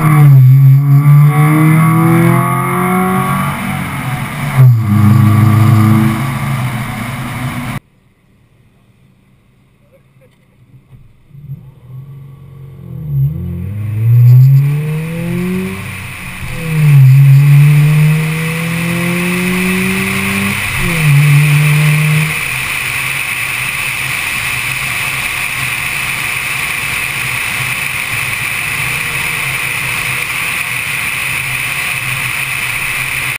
Mm-hmm.